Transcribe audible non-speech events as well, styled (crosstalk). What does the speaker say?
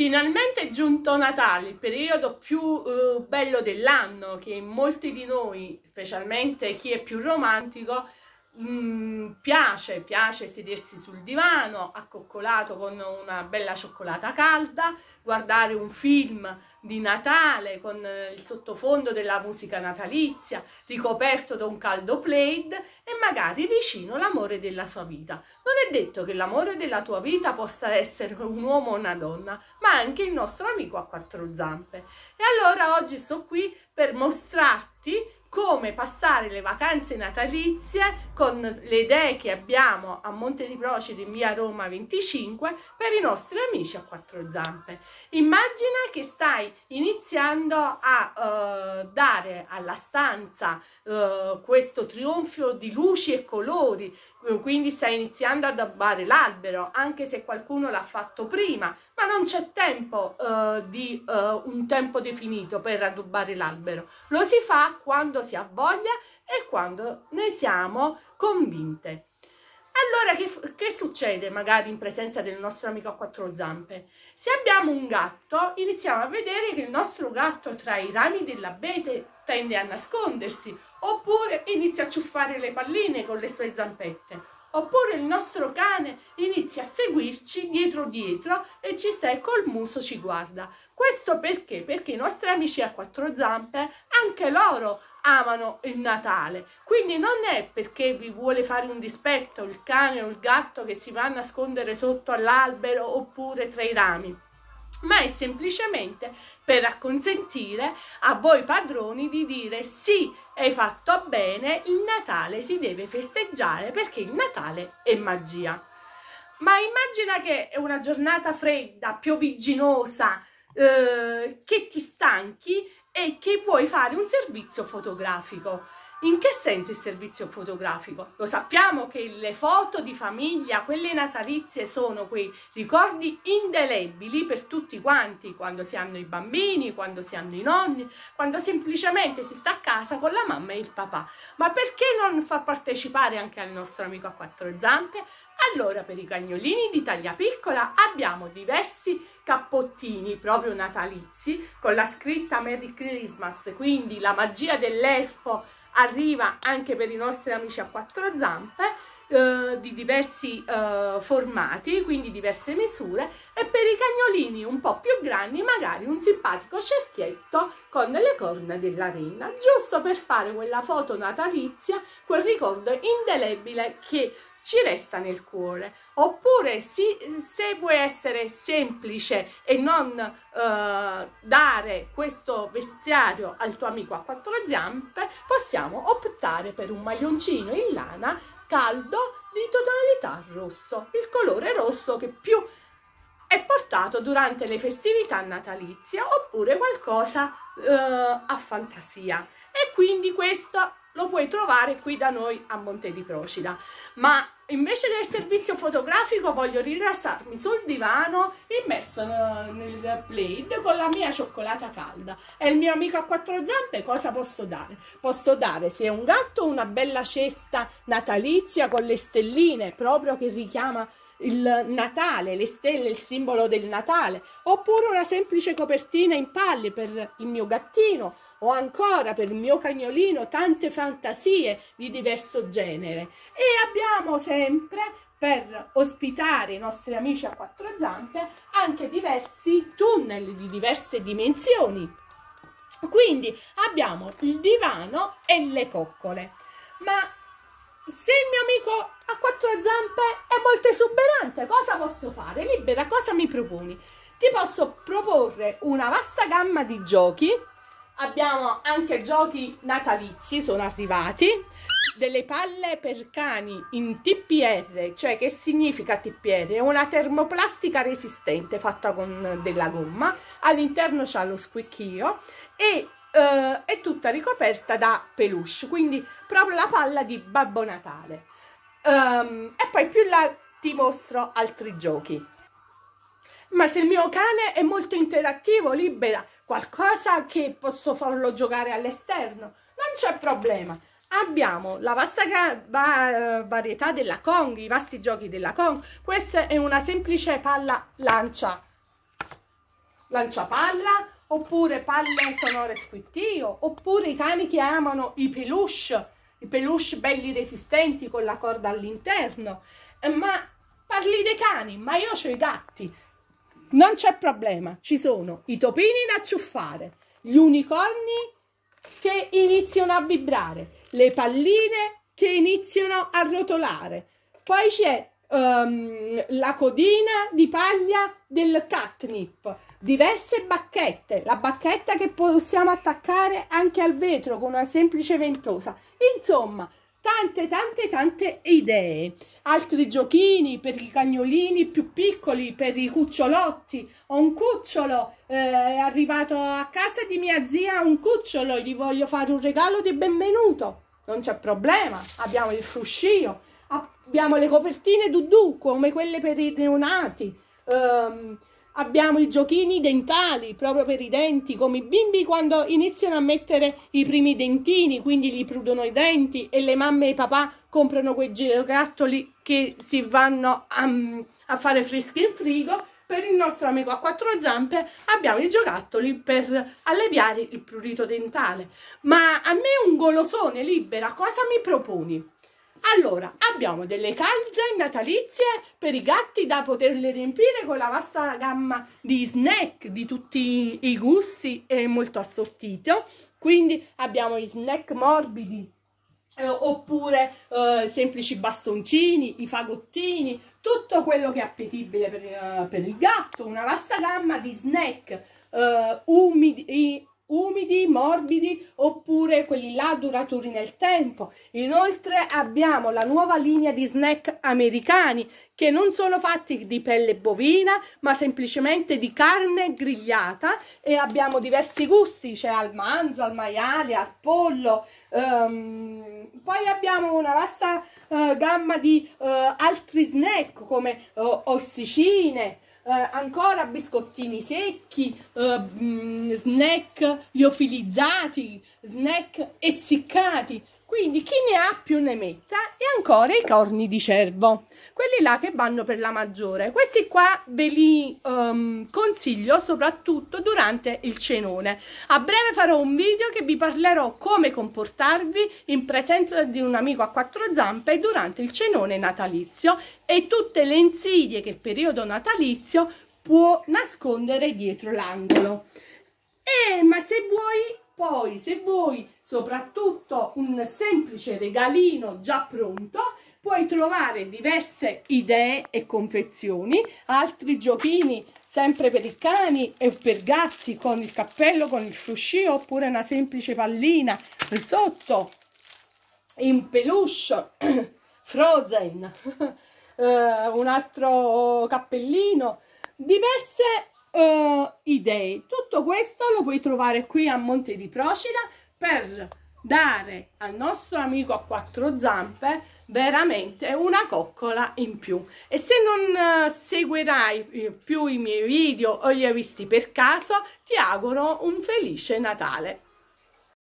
Finalmente è giunto Natale, il periodo più uh, bello dell'anno che molti di noi, specialmente chi è più romantico, Mm, piace, piace sedersi sul divano accoccolato con una bella cioccolata calda, guardare un film di Natale con il sottofondo della musica natalizia, ricoperto da un caldo plaid e magari vicino l'amore della sua vita. Non è detto che l'amore della tua vita possa essere un uomo o una donna, ma anche il nostro amico a quattro zampe. E allora oggi sto qui per mostrarti come passare le vacanze natalizie con le idee che abbiamo a Monte di Procida in via Roma 25 per i nostri amici a quattro zampe. Immagina che stai iniziando a uh, dare alla stanza uh, questo trionfio di luci e colori, quindi stai iniziando ad abbaare l'albero, anche se qualcuno l'ha fatto prima, ma non c'è tempo uh, di uh, un tempo definito per addobbare l'albero. Lo si fa quando si ha voglia e quando ne siamo convinte. Allora, che, che, succede magari in presenza del nostro amico a quattro zampe? Se abbiamo un gatto, iniziamo a vedere che il nostro gatto tra i rami dell'abete tende a nascondersi, oppure inizia a ciuffare le palline con le sue zampette Oppure il nostro cane inizia a seguirci dietro dietro e ci sta e col muso ci guarda. Questo perché? Perché i nostri amici a quattro zampe, anche loro amano il Natale. Quindi non è perché vi vuole fare un dispetto il cane o il gatto che si va a nascondere sotto all'albero oppure tra i rami ma è semplicemente per acconsentire a voi padroni di dire sì, hai fatto bene, il Natale si deve festeggiare perché il Natale è magia. Ma immagina che è una giornata fredda, piovigginosa, eh, che ti stanchi e che vuoi fare un servizio fotografico. In che senso il servizio fotografico? Lo sappiamo che le foto di famiglia, quelle natalizie, sono quei ricordi indelebili per tutti quanti, quando si hanno i bambini, quando si hanno i nonni, quando semplicemente si sta a casa con la mamma e il papà. Ma perché non far partecipare anche al nostro amico a quattro zampe? Allora, per i cagnolini di taglia piccola abbiamo diversi cappottini proprio natalizi con la scritta Merry Christmas, quindi la magia dell'elfo arriva anche per i nostri amici a quattro zampe eh, di diversi eh, formati, quindi diverse misure e per i cagnolini un po' più grandi magari un simpatico cerchietto con le corna della renna, giusto per fare quella foto natalizia, quel ricordo indelebile che ci resta nel cuore. Oppure si, se vuoi essere semplice e non uh, dare questo vestiario al tuo amico a quattro zampe, possiamo optare per un maglioncino in lana caldo di tonalità rosso, il colore rosso che più è portato durante le festività natalizie oppure qualcosa uh, a fantasia. E quindi questo lo puoi trovare qui da noi a Monte di Procida. Ma invece del servizio fotografico voglio rilassarmi sul divano immerso nel plaid con la mia cioccolata calda. E il mio amico a quattro zampe cosa posso dare? Posso dare, se è un gatto, una bella cesta natalizia con le stelline, proprio che richiama il Natale, le stelle, il simbolo del Natale, oppure una semplice copertina in palle per il mio gattino, o ancora per il mio cagnolino tante fantasie di diverso genere. E abbiamo sempre per ospitare i nostri amici a quattro zampe anche diversi tunnel di diverse dimensioni. Quindi abbiamo il divano e le coccole. Ma se il mio amico a quattro zampe è molto esuberante. Cosa posso fare? libera cosa mi proponi? ti posso proporre una vasta gamma di giochi. Abbiamo anche giochi natalizi sono arrivati. Delle palle per cani in TPR cioè che significa TPR è una termoplastica resistente fatta con della gomma. All'interno c'ha lo squicchio e uh, è tutta ricoperta da peluche quindi proprio la palla di Babbo Natale um, e poi più là ti mostro altri giochi ma se il mio cane è molto interattivo libera qualcosa che posso farlo giocare all'esterno, non c'è problema. Abbiamo la vasta va varietà della Kong, i vasti giochi della Kong. Questa è una semplice palla lancia lanciapalla, oppure palle sonore squittio, oppure i cani che amano i peluche, i peluche belli resistenti con la corda all'interno. Eh, ma parli dei cani, ma io ho i gatti. Non c'è problema, ci sono i topini da ciuffare, gli unicorni che iniziano a vibrare, le palline che iniziano a rotolare. Poi c'è um, la codina di paglia del catnip, diverse bacchette, la bacchetta che possiamo attaccare anche al vetro con una semplice ventosa. Insomma, tante tante tante idee. Altri giochini per i cagnolini più piccoli per i cucciolotti. Ho un cucciolo eh, è arrivato a casa di mia zia un cucciolo gli voglio fare un regalo di benvenuto. Non c'è problema abbiamo il fruscio abbiamo le copertine Dudu come quelle per i neonati. Um, abbiamo i giochini dentali proprio per i denti come i bimbi quando iniziano a mettere i primi dentini quindi gli prudono i denti e le mamme e i papà comprano quei giocattoli che si vanno a, a fare freschi in frigo. Per il nostro amico a quattro zampe abbiamo i giocattoli per alleviare il prurito dentale. Ma a me un golosone libera cosa mi proponi? Allora, abbiamo delle calze natalizie per i gatti da poterle riempire con la vasta gamma di snack di tutti i gusti e molto assortito. Quindi abbiamo i snack morbidi eh, oppure eh, semplici bastoncini, i fagottini, tutto quello che è appetibile per, uh, per il gatto, una vasta gamma di snack uh, umidi, umidi, morbidi oppure quelli là duraturi nel tempo. Inoltre abbiamo la nuova linea di snack americani che non sono fatti di pelle bovina ma semplicemente di carne grigliata e abbiamo diversi gusti, c'è al manzo, al maiale, al pollo. Um, poi abbiamo una vasta uh, gamma di uh, altri snack come uh, ossicine, eh, ancora biscottini secchi, eh, mm, snack liofilizzati, snack essiccati. Quindi chi ne ha più ne metta e ancora i corni di cervo, quelli là che vanno per la maggiore. Questi qua ve li um, consiglio soprattutto durante il cenone. A breve farò un video che vi parlerò come comportarvi in presenza di un amico a quattro zampe durante il cenone natalizio e tutte le insidie che il periodo natalizio può nascondere dietro l'angolo. Eh, ma se vuoi, poi, se vuoi soprattutto un semplice regalino già pronto, puoi trovare diverse idee e confezioni, altri giochini sempre per i cani e per gatti con il cappello, con il fruscio oppure una semplice pallina sotto in peluche (clears throat) frozen. Uh, (laughs) un altro cappellino. Diverse uh, idee. Tutto questo lo puoi trovare qui a Monte di Procida per dare al nostro amico a quattro zampe veramente una coccola in più. E se non uh, seguirai eh, più i miei video o li hai visti per caso ti auguro un felice Natale